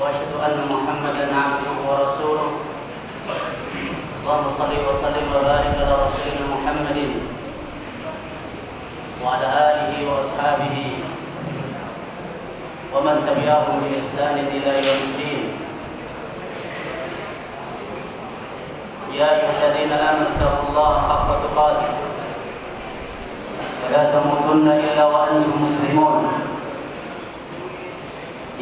وأشهد أن محمدا عبده ورسوله. اللهم صل وسلم وبارك على رسولنا محمد وعلى آله وأصحابه ومن تبعهم بإحسان إلى يوم الدين. يا أيها الذين آمنوا اتقوا الله حق تقاته. ولا تموتن إلا وأنتم مسلمون.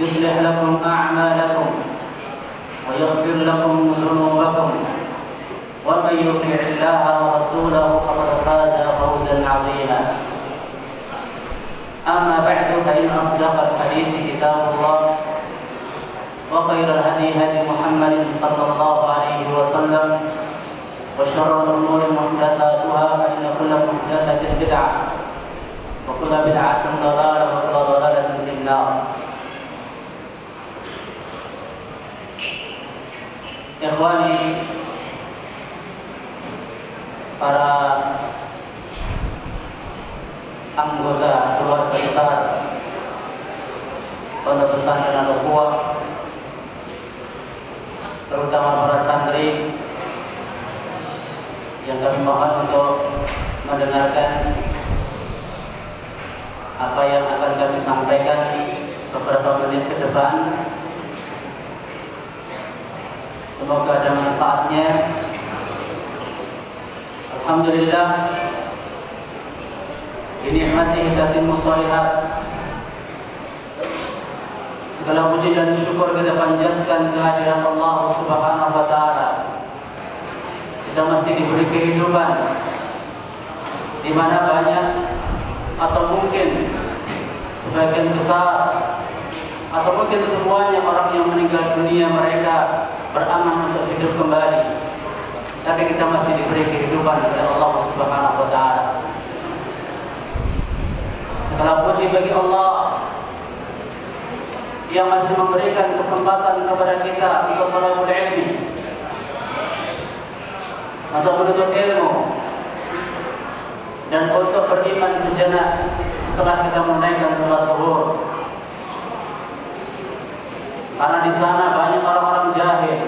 يصلح لكم أعمالكم ويغفر لكم ذنوبكم ومن يطع الله ورسوله فقد فاز فوزا عظيما. أما بعد فإن أصدق الحديث كتاب الله وخير الهدي هدي محمد صلى الله عليه وسلم وشر الأمور محدثاتها فإن كل محدثة بدعة وكل بدعة ضلالة وكل ضلالة في النار. Ikhwani para anggota keluarga besar Pondok Pesantren Al-Ukhuwah terutama para santri yang kami mohon untuk mendengarkan apa yang akan kami sampaikan beberapa menit ke depan Semoga ada manfaatnya. Alhamdulillah. Ini nikmati tatimmu shalihat. Segala puji dan syukur kita panjatkan kehadiran Allah Subhanahu wa taala. Kita masih diberi kehidupan di mana banyak atau mungkin sebagian besar atau mungkin semuanya orang yang meninggal dunia mereka beraman untuk hidup kembali. Tapi kita masih diberi kehidupan oleh Allah Subhanahu wa taala. Segala puji bagi Allah yang masih memberikan kesempatan kepada kita untuk talabul ilmi. Untuk menuntut ilmu dan untuk beriman sejenak setelah kita menunaikan salat zuhur. Karena di sana banyak orang-orang jahil.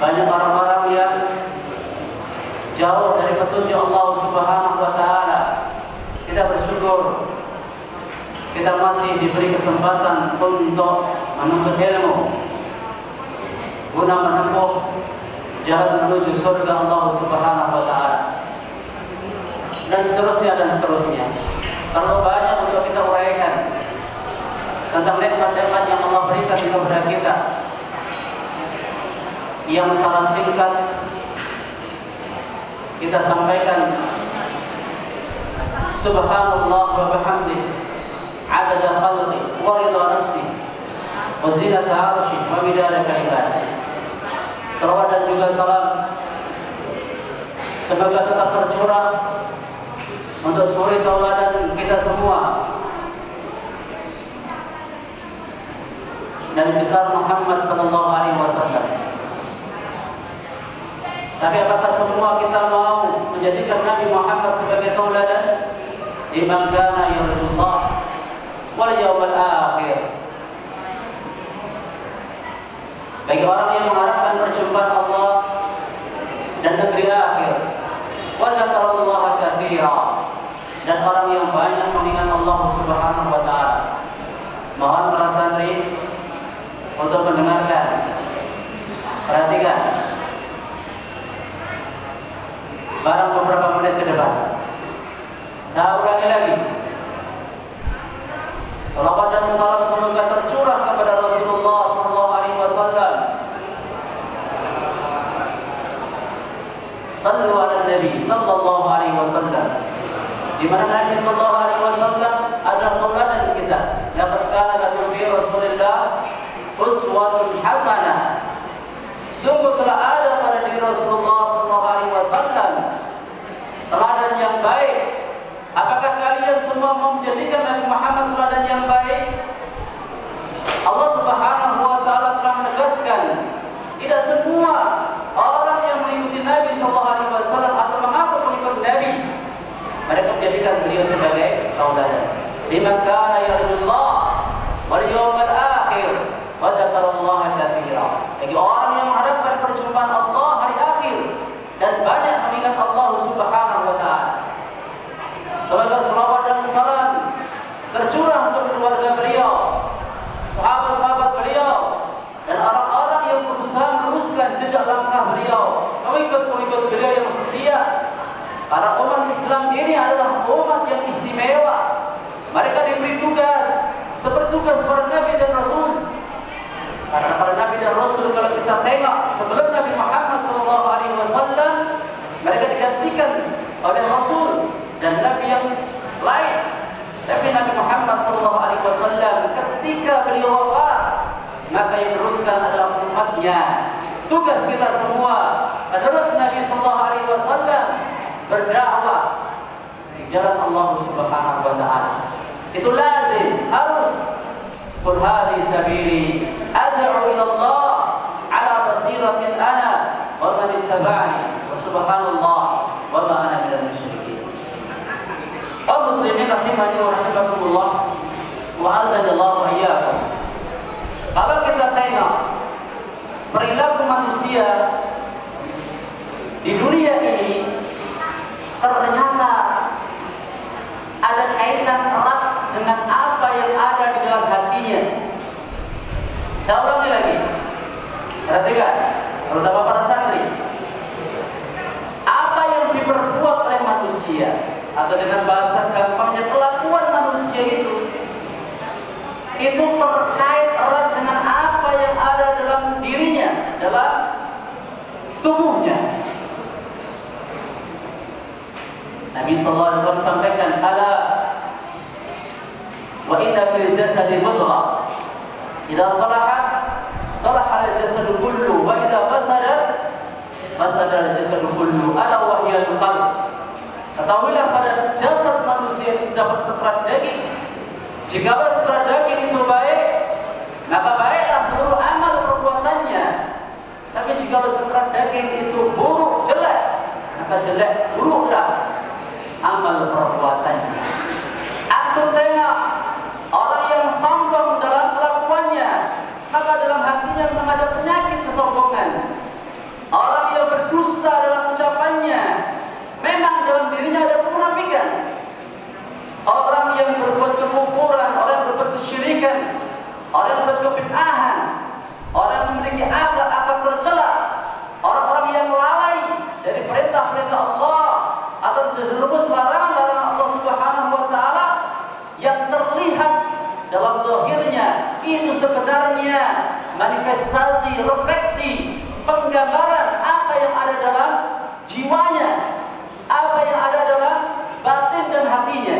Banyak orang-orang yang jauh dari petunjuk Allah Subhanahu wa taala. Kita bersyukur kita masih diberi kesempatan untuk menuntut ilmu guna menempuh jalan menuju surga Allah Subhanahu wa taala. Dan seterusnya dan seterusnya. Kalau banyak untuk kita uraikan tentang nikmat-nikmat yang Allah berikan kepada kita. Yang secara singkat kita sampaikan Subhanallah wa bihamdi adada khalqi wa ridha nafsi wa zinata arshi wa midada kalimati Salawat dan juga salam. Semoga tetap tercurah untuk suri tauladan kita semua Nabi besar Muhammad sallallahu alaihi wasallam. Tapi apakah semua kita mau menjadikan Nabi Muhammad sebagai tauladan? Liman kana yarjullah wal yawmal akhir. Bagi orang yang mengharapkan perjumpaan Allah dan negeri akhir. Wa dzakarallaha katsira. Dan orang yang banyak mengingat Allah Subhanahu wa taala. Mohon para santri untuk mendengarkan. Perhatikan. Barang beberapa menit ke depan. Saya ulangi lagi. Salawat dan salam semoga tercurah kepada Rasulullah sallallahu alaihi wasallam. Sallu ala Nabi sallallahu alaihi wasallam. Di mana Nabi sallallahu alaihi wasallam adalah tauladan kita. Laqad kana lakum fi Rasulillah uswatun hasanah. Sungguh telah ada pada diri Rasulullah sallallahu alaihi wasallam teladan yang baik. Apakah mau menjadikan Nabi Muhammad teladan yang baik? Allah Subhanahu wa taala telah menegaskan tidak semua orang yang mengikuti Nabi sallallahu alaihi wasallam atau mengaku mengikuti Nabi mereka menjadikan beliau sebagai tauladan. Liman kana yarjullah wal yawmal akhir wa dzakarallaha katsira. Bagi orang yang mengharapkan perjumpaan Allah hari akhir dan banyak mengingat Allah Subhanahu wa taala. Semoga selawat dan salam tercurah untuk keluarga beliau, sahabat-sahabat beliau, dan orang-orang yang meneruskan jejak langkah beliau, pengikut-pengikut beliau yang setia. Para umat Islam ini adalah umat yang istimewa. Mereka diberi tugas seperti tugas para nabi dan rasul. Karena para nabi dan rasul kalau kita tengok sebelum Nabi Muhammad sallallahu alaihi wasallam mereka digantikan oleh rasul dan nabi yang lain. Tapi Nabi Muhammad sallallahu alaihi wasallam ketika beliau wafat maka yang teruskan adalah umatnya. Tugas kita semua penerus Nabi sallallahu alaihi wasallam berdakwah di jalan Allah Subhanahu wa taala. Itu lazim, harus Qul hadhi sabili ad'u ila Allah ala basiratin ana wa man ittaba'ani wa subhanallah wa ma ana minal musyrikin. Kaum muslimin rahimani wa rahimakumullah wa azanillahu wa iyyakum. Kalau kita tengok perilaku manusia di dunia ini ternyata ada kaitan erat dengan apa yang ada di dalam hatinya. Saya ulangi lagi. Perhatikan, terutama para santri. Apa yang diperbuat oleh manusia atau dengan bahasa gampangnya kelakuan manusia itu itu terkait erat dengan apa yang ada dalam dirinya, dalam tubuhnya. Nabi sallallahu alaihi wasallam sampaikan, "Ala wa inna fil jasadi mudghah. Idza salahat salaha al jasadu kullu wa idza fasadat fasada al jasadu kullu. Ala wa al qalb." Ketahuilah pada jasad manusia itu dapat sekerat daging. Jikalau sekerat daging itu baik, maka baiklah seluruh amal perbuatannya. Jikalau sekerat daging itu buruk, jelek, maka jelek, buruklah amal perbuatannya. Antum tengok orang yang sombong dalam kelakuannya, maka dalam hatinya memang ada penyakit kesombongan. Orang yang berdusta dalam ucapannya, memang dalam dirinya ada kemunafikan. Orang yang berbuat kekufuran, orang yang berbuat kesyirikan, orang yang berbuat kebid'ahan, orang yang memiliki akhlak-akhlak tercela, orang-orang yang lalai dari perintah-perintah Allah atau terjerumus larangan-larangan Allah Subhanahu wa taala yang terlihat dalam dohirnya itu sebenarnya manifestasi, refleksi, penggambaran apa yang ada dalam jiwanya, apa yang ada dalam batin dan hatinya.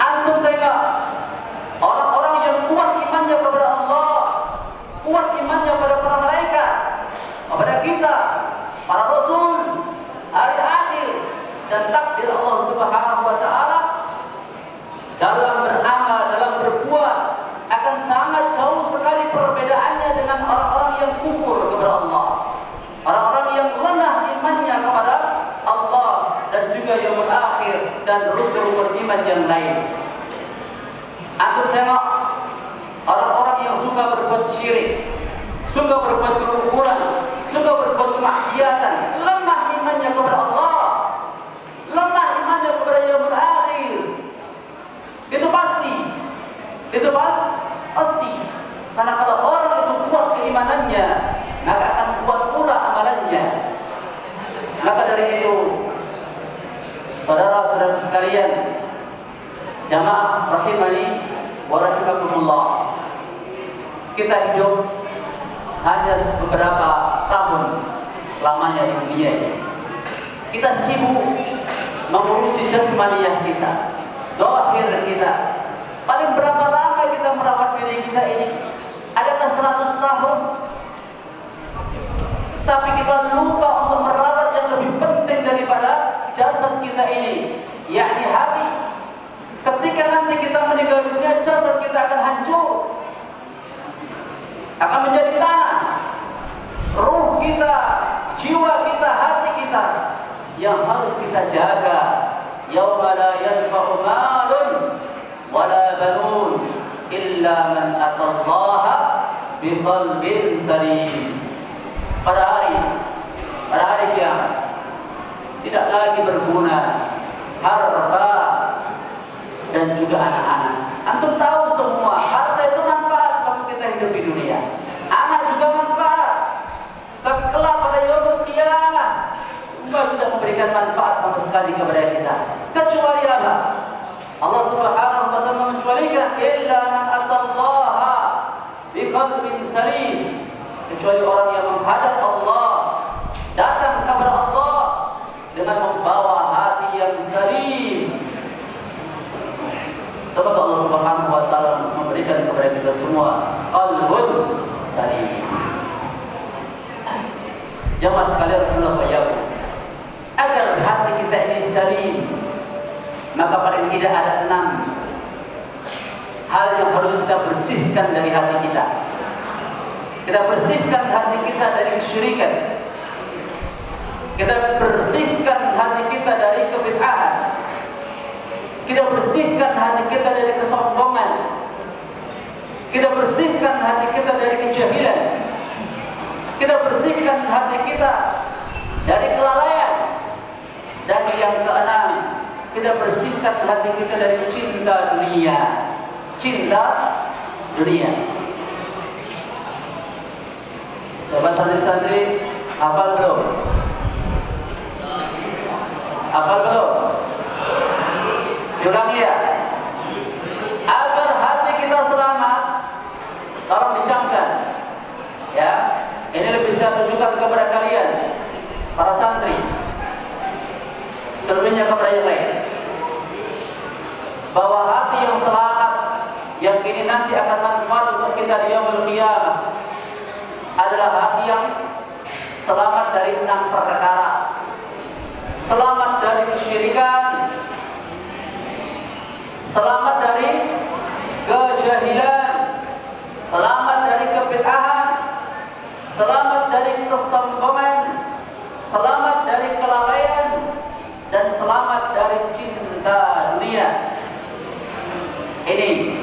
Antum tengok orang-orang yang kuat imannya kepada Allah, kuat imannya kepada para malaikat, kepada kita, para rasul, hari akhir dan takdir Allah Subhanahu wa taala dalam beramal, dalam berbuat akan sangat jauh sekali perbedaannya dengan orang-orang yang kufur kepada Allah. Orang-orang yang lemah imannya kepada Allah dan juga yang akhir dan rukun-rukun iman yang lain. Aku tengok orang-orang yang suka berbuat syirik, suka berbuat kekufuran, suka berbuat kemaksiatan, itu pas pasti. Karena kalau orang itu kuat keimanannya, maka akan kuat pula amalannya. Maka dari itu, saudara-saudara sekalian, jamaah rahimani wa rahimakumullah. Kita hidup hanya beberapa tahun lamanya di dunia ini. Kita sibuk mengurusi jasmaniah kita, dohir kita, Paling berapa lama kita merawat diri kita ini? Adakah 100 tahun? Tapi kita lupa untuk merawat yang lebih penting daripada jasad kita ini, yakni hati. Ketika nanti kita meninggal dunia, jasad kita akan hancur. Akan menjadi tanah. Ruh kita, jiwa kita, hati kita yang harus kita jaga. Yauma la yanfa'u malun wala banun illa man atallaha biqalbin salim. Pada hari pada hari kiamat tidak lagi berguna harta dan juga anak-anak. Antum tahu semua harta itu manfaat sebab kita hidup di dunia. Anak juga manfaat. Tapi kelak pada yaumul kiamat semua tidak memberikan manfaat sama sekali kepada kita. Kecuali apa? Allah Subhanahu wa taala mengecualikan illa man atallaha biqalbin salim. Kecuali orang yang menghadap Allah, datang kepada Allah dengan membawa hati yang salim. Semoga Allah Subhanahu wa taala memberikan kepada kita semua qalbun salim. Jamaah sekalian rahimahullah agar hati kita ini salim maka paling tidak ada enam hal yang harus kita bersihkan dari hati kita. Kita bersihkan hati kita dari kesyirikan. Kita bersihkan hati kita dari kebid'ahan. Kita bersihkan hati kita dari kesombongan. Kita bersihkan hati kita dari kejahilan. Kita bersihkan hati kita dari kelalaian. Dan yang keenam kita bersihkan hati kita dari cinta dunia. Cinta dunia. Coba santri-santri hafal belum? Hafal belum? Diulangi ya. Agar hati kita selamat tolong dicamkan. Ya ini lebih saya tunjukkan kepada kalian para santri. Selebihnya kepada yang lain bahwa hati yang selamat yang ini nanti akan manfaat untuk kita di yaumul adalah hati yang selamat dari enam perkara. Selamat dari kesyirikan selamat dari kejahilan selamat dari kebid'ahan selamat dari kesombongan selamat dari kelalaian dan selamat dari cinta dunia ini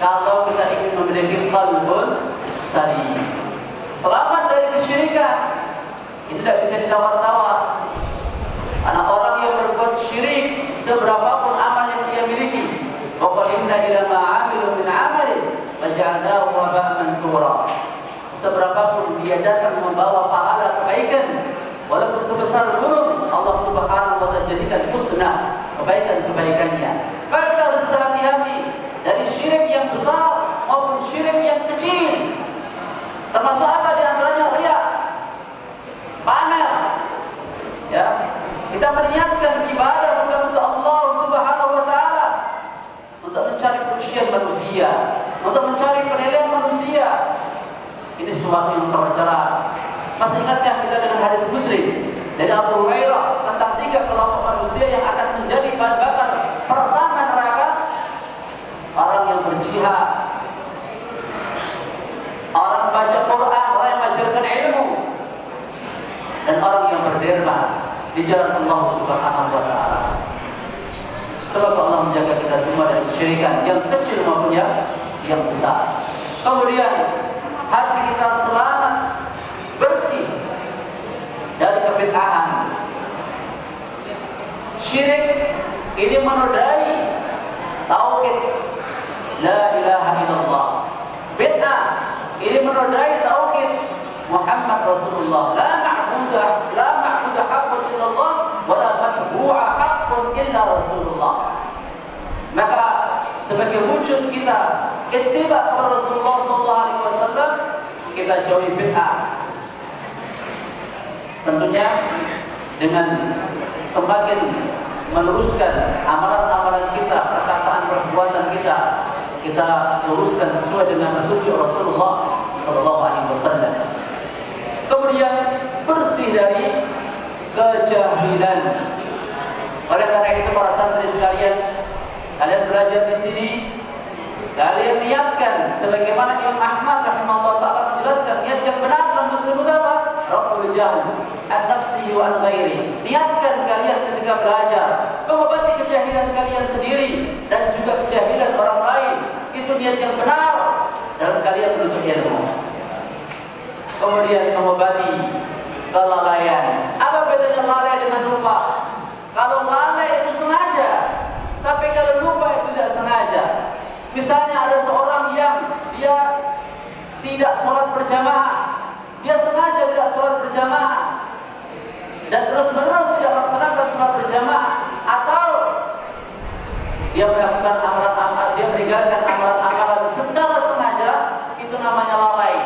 kalau kita ingin memiliki kalbun salim selamat dari kesyirikan. Ini tidak bisa ditawar-tawar. Karena orang yang berbuat syirik seberapapun amal yang dia miliki Waqadimna ila ma'amilu min amalin Waja'alnahu wabah mansura. Seberapapun dia datang membawa pahala kebaikan Walaupun sebesar gunung Allah subhanahu wa ta'ala jadikan musnah Kebaikan-kebaikannya. Maka kita harus berhati-hati Dari syirik yang besar maupun syirik yang kecil Termasuk apa di antaranya riak Pamer Ya, kita meniatkan ibadah bukan untuk Allah Subhanahu wa taala, untuk mencari pujian manusia, untuk mencari penilaian manusia. Ini sesuatu yang tercela. Masih ingatkah kita dengan hadis Muslim dari Abu Hurairah tentang tiga kelompok manusia yang akan menjadi bahan bakar pertama neraka? Orang yang berjihad, orang baca Quran, orang yang mengajarkan ilmu, orang yang berderma di jalan Allah Subhanahu wa taala. Semoga Allah menjaga kita semua dari kesyirikan yang kecil maupun yang yang besar. Kemudian hati kita selamat bersih dari kebid'ahan. Syirik ini menodai tauhid la ilaha illallah. Bid'ah ini menodai tauhid Muhammad Rasulullah. La ma'budu la ma'budu haqqun illallah wa la matbu'a haqqun illa Rasulullah. Maka sebagai wujud kita ittiba kepada Rasulullah sallallahu alaihi wasallam kita jauhi bid'ah. Tentunya dengan semakin meneruskan amalan-amalan kita, perkataan perbuatan kita, kita luruskan sesuai dengan petunjuk Rasulullah Sallallahu Alaihi Wasallam. Kemudian bersih dari kejahilan. Oleh karena itu para santri sekalian, kalian belajar di sini, kalian niatkan sebagaimana Imam Ahmad rahimahullah taala menjelaskan niat yang benar dalam bentuk apa? Raful jahl an nafsi wa an ghairi. Niatkan kalian ketika belajar mengobati kejahilan kalian sendiri dan juga kejahilan orang lain. Itu niat yang benar dalam kalian menuntut ilmu. Kemudian mengobati kelalaian. Apa bedanya lalai dengan lupa? Kalau lalai itu sengaja, tapi kalau lupa itu tidak sengaja. Misalnya ada seorang yang dia tidak sholat berjamaah, dia sengaja tidak sholat berjamaah dan terus menerus tidak melaksanakan sholat berjamaah atau dia melakukan amalan-amalan, dia meninggalkan amalan-amalan secara sengaja, itu namanya lalai.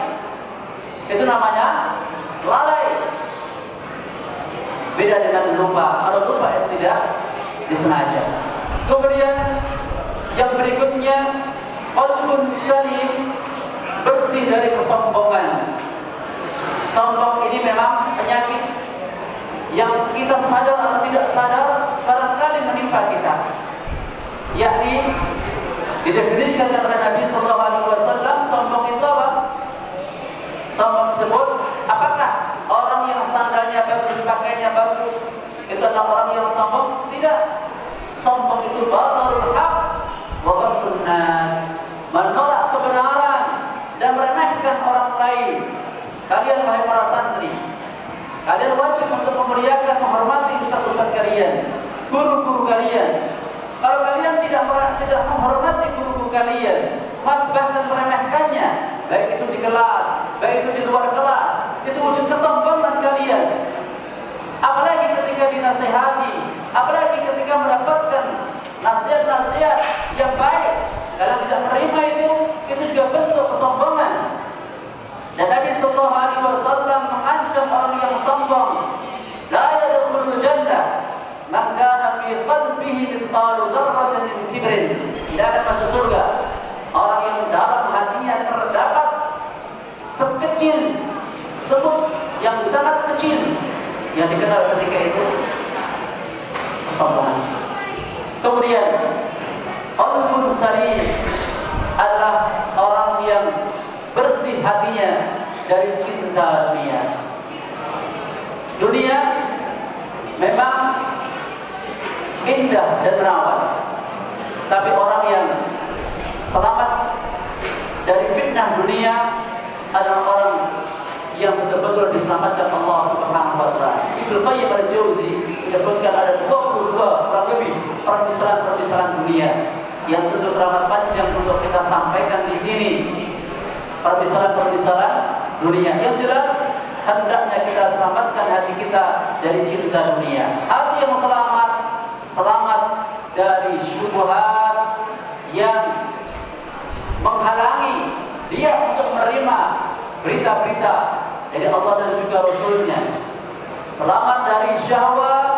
Itu namanya lalai. Beda dengan lupa. Kalau lupa itu tidak disengaja. Kemudian yang berikutnya qalbun salim bersih dari kesombongan. Sombong ini memang penyakit yang kita sadar atau tidak sadar barangkali menimpa kita. Yakni didefinisikan oleh Nabi Sallallahu Alaihi Wasallam sombong itu apa? Sombong tersebut orang yang sandalnya bagus, pakainya bagus itu adalah orang yang sombong? Tidak. Sombong itu batarul haq wa ghamtun nas. Menolak kebenaran dan meremehkan orang lain. Kalian wahai para santri, kalian wajib untuk memuliakan, menghormati ustaz-ustaz kalian, guru-guru kalian. Kalau kalian tidak tidak menghormati guru-guru kalian, bahkan meremehkannya, baik itu di kelas, baik itu di luar kelas, itu wujud kesombongan kalian. Apalagi ketika dinasehati, apalagi ketika mendapatkan nasihat-nasihat yang baik, kalian tidak menerima itu, itu juga bentuk kesombongan. Dan Nabi sallallahu alaihi wasallam mengancam orang yang sombong, la yadkhulul jannah man kana fi qalbihi mithqalu dzarratin min kibrin. Tidak akan masuk surga orang yang dalam hatinya terdapat sekecil sebut yang sangat kecil yang dikenal ketika itu kesombongan. Kemudian qalbun salim adalah orang yang bersih hatinya dari cinta dunia. Dunia memang indah dan merawat, tapi orang yang selamat dari fitnah dunia adalah yang betul-betul diselamatkan Allah Subhanahu wa taala. Ibnu Qayyim al-Jauzi menyebutkan ada 22 kurang lebih permisalan-permisalan dunia yang tentu teramat panjang untuk kita sampaikan di sini permisalan-permisalan dunia. Yang jelas hendaknya kita selamatkan hati kita dari cinta dunia. Hati yang selamat, selamat dari syubhat yang menghalangi dia untuk menerima berita-berita dari Allah dan juga Rasulnya. Selamat dari syahwat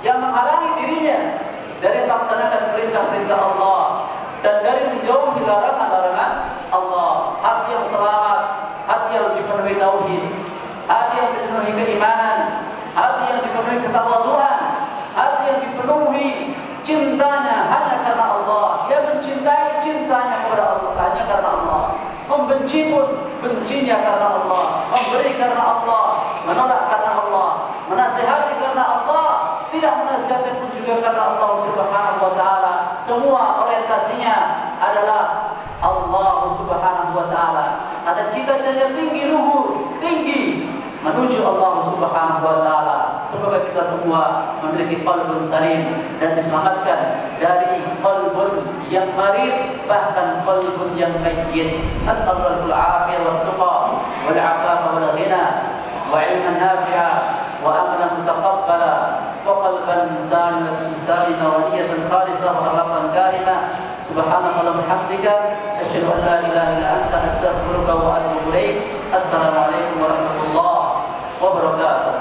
yang menghalangi dirinya dari melaksanakan perintah-perintah Allah dan dari menjauhi larangan-larangan Allah. Hati yang selamat, hati yang dipenuhi tauhid, hati yang dipenuhi keimanan, hati yang dipenuhi ketawaduan, hati yang dipenuhi cintanya hanya karena Allah. Dia mencintai cintanya kepada Allah hanya karena Allah. Membenci pun bencinya karena Allah. Memberi karena Allah, menolak karena Allah, menasihati karena Allah, tidak menasihati pun juga karena Allah Subhanahu wa taala. Semua orientasinya adalah Allah Subhanahu wa taala. Ada cita-citanya tinggi luhur, tinggi menuju Allah Subhanahu wa taala semoga kita semua memiliki qalbun salim dan diselamatkan dari qalbun yang marid bahkan qalbun yang mayit nas'allahu afiyah wa tuqa wal wal ghina wa ilman nafi'a wa amalan wa qalban salima salima wa niyatan khalisah wa qalban karima. Subhanaka wa bihamdika asyhadu an la ilaha illa anta astaghfiruka wa atubu wabarakatuh.